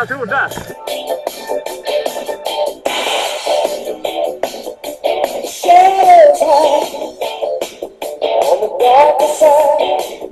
jag trodde. Shadows on the darker side.